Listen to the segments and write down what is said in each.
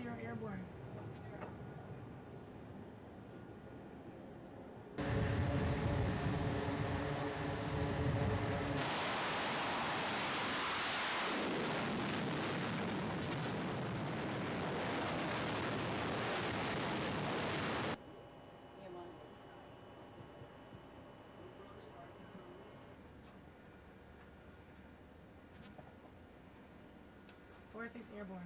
Airborne. Four six Airborne.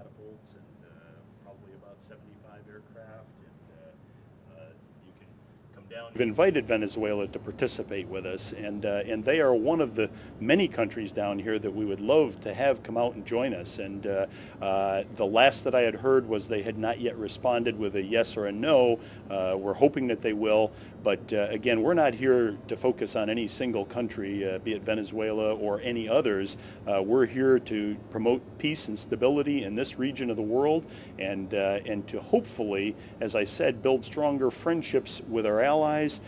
Catapults and uh, probably about 75 aircraft, and uh, uh, you can come down. We've invited Venezuela to participate with us, and, uh, and they are one of the many countries down here that we would love to have come out and join us. And uh, uh, the last that I had heard was they had not yet responded with a yes or a no. Uh, we're hoping that they will, but uh, again, we're not here to focus on any single country, uh, be it Venezuela or any others. We're here to promote peace and stability in this region of the world and, and to hopefully, as I said, build stronger friendships with our allies